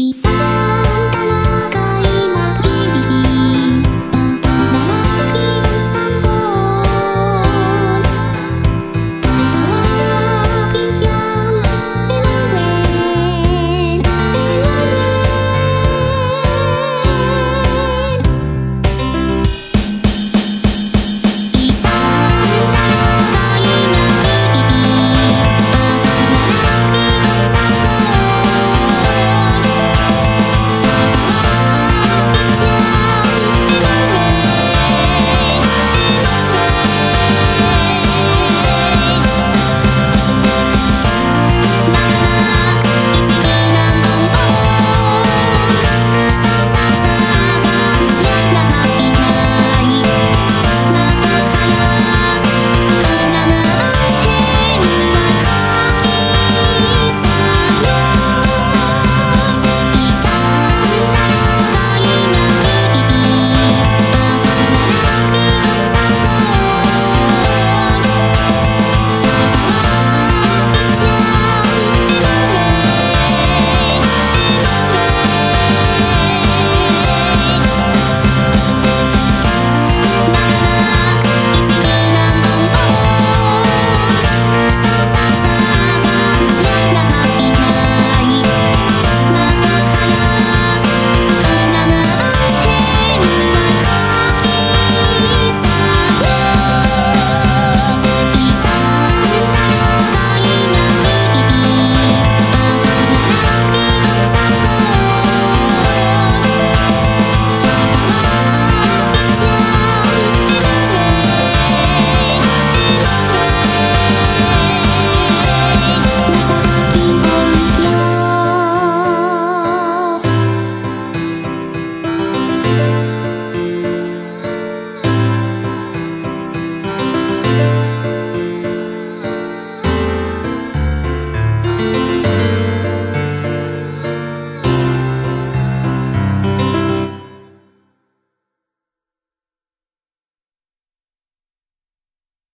Peace.